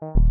you